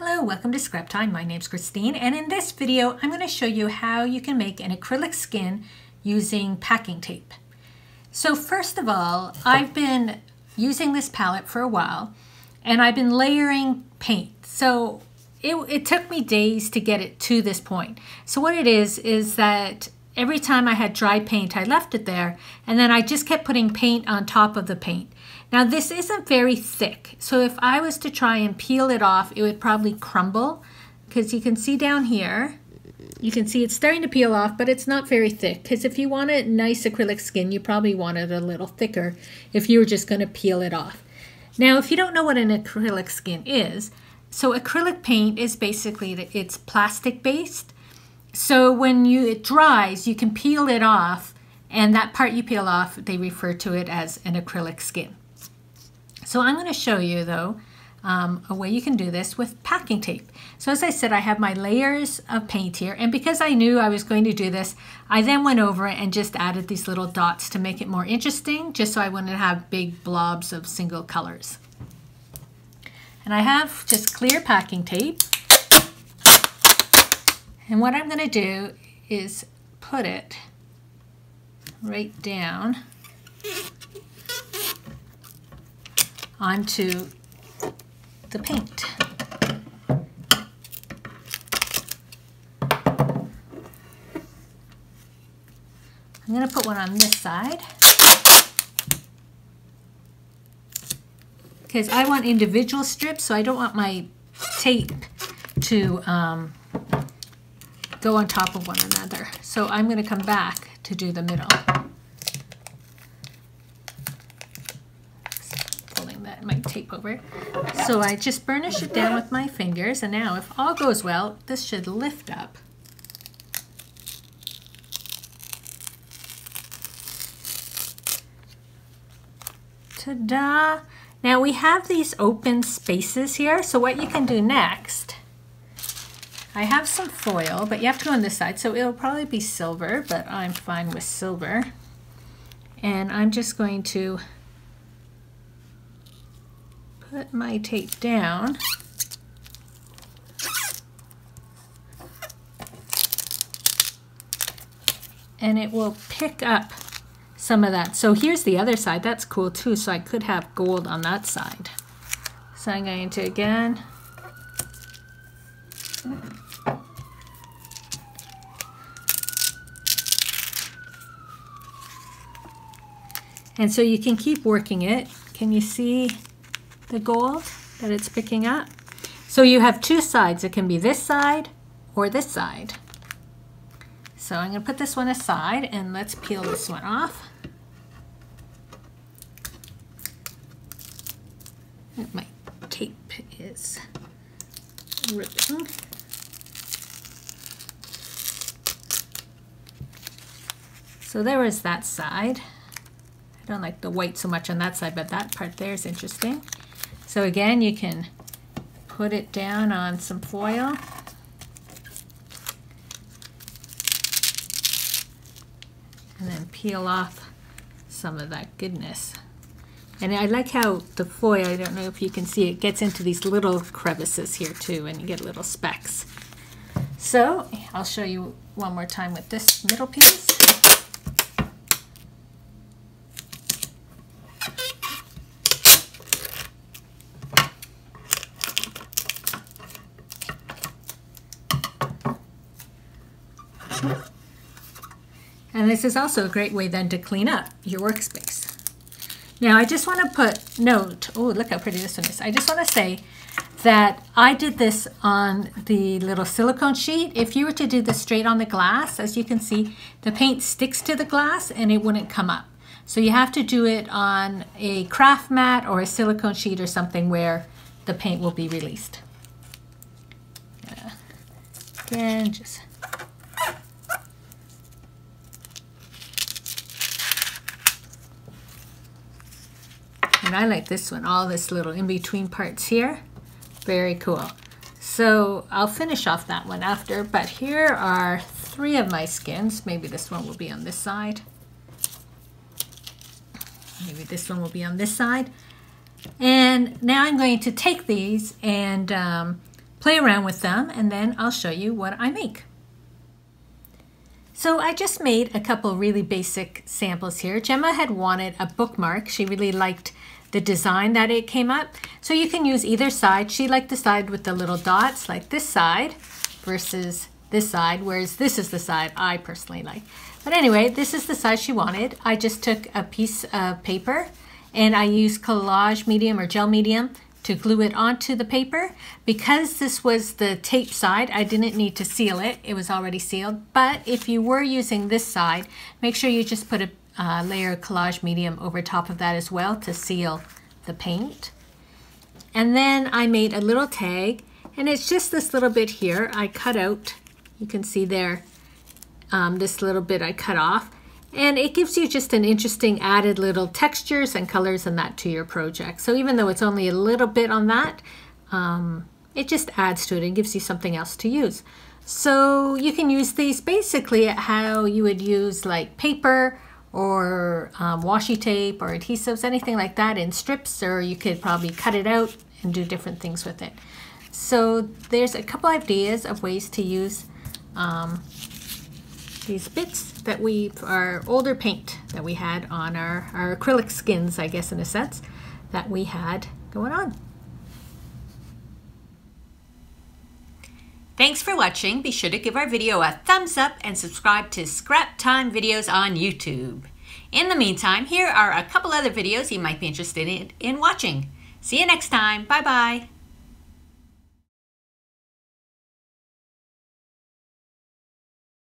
Hello, welcome to Scrap Time. My name's Christine and in this video I'm going to show you how you can make an acrylic skin using packing tape. So first of all, I've been using this palette for a while and I've been layering paint. So it, it took me days to get it to this point. So what it is, is that every time I had dry paint, I left it there and then I just kept putting paint on top of the paint. Now this isn't very thick, so if I was to try and peel it off, it would probably crumble because you can see down here, you can see it's starting to peel off, but it's not very thick because if you want a nice acrylic skin, you probably want it a little thicker if you were just going to peel it off. Now, if you don't know what an acrylic skin is, so acrylic paint is basically, it's plastic based. So when you it dries, you can peel it off and that part you peel off, they refer to it as an acrylic skin. So I'm going to show you though um, a way you can do this with packing tape. So as I said, I have my layers of paint here and because I knew I was going to do this, I then went over and just added these little dots to make it more interesting, just so I wouldn't have big blobs of single colors. And I have just clear packing tape. And what I'm going to do is put it right down onto the paint. I'm going to put one on this side because I want individual strips so I don't want my tape to um, go on top of one another. So I'm going to come back to do the middle. Pulling that my tape over. So I just burnish it down with my fingers and now if all goes well, this should lift up. Ta-da! Now we have these open spaces here, so what you can do next, I have some foil, but you have to go on this side, so it'll probably be silver, but I'm fine with silver. And I'm just going to put my tape down. And it will pick up some of that. So here's the other side. That's cool too. So I could have gold on that side. So I'm going to again And so you can keep working it. Can you see the gold that it's picking up. So you have two sides. It can be this side or this side. So I'm going to put this one aside and let's peel this one off. My tape is ripping. So there is that side. I don't like the white so much on that side, but that part there is interesting. So again, you can put it down on some foil. And then peel off some of that goodness. And I like how the foil, I don't know if you can see it, gets into these little crevices here too, and you get little specks. So I'll show you one more time with this middle piece. And this is also a great way then to clean up your workspace. Now I just want to put note, oh look how pretty this one is. I just want to say that I did this on the little silicone sheet. If you were to do this straight on the glass, as you can see, the paint sticks to the glass and it wouldn't come up. So you have to do it on a craft mat or a silicone sheet or something where the paint will be released. Again, just And I like this one, all this little in-between parts here. Very cool. So I'll finish off that one after, but here are three of my skins. Maybe this one will be on this side. Maybe this one will be on this side. And now I'm going to take these and um, play around with them and then I'll show you what I make. So I just made a couple really basic samples here. Gemma had wanted a bookmark. She really liked the design that it came up. So you can use either side. She liked the side with the little dots like this side versus this side, whereas this is the side I personally like. But anyway, this is the side she wanted. I just took a piece of paper and I used collage medium or gel medium to glue it onto the paper. Because this was the tape side, I didn't need to seal it. It was already sealed. But if you were using this side, make sure you just put a uh, layer collage medium over top of that as well to seal the paint. And then I made a little tag and it's just this little bit here I cut out. You can see there um, this little bit I cut off and it gives you just an interesting added little textures and colors and that to your project. So even though it's only a little bit on that, um, it just adds to it and gives you something else to use. So you can use these basically how you would use like paper or um, washi tape or adhesives, anything like that in strips, or you could probably cut it out and do different things with it. So there's a couple ideas of ways to use um, these bits that we, our older paint that we had on our, our acrylic skins, I guess in a sense, that we had going on. Thanks for watching. Be sure to give our video a thumbs up and subscribe to Scrap Time videos on YouTube. In the meantime, here are a couple other videos you might be interested in, in watching. See you next time. Bye-bye.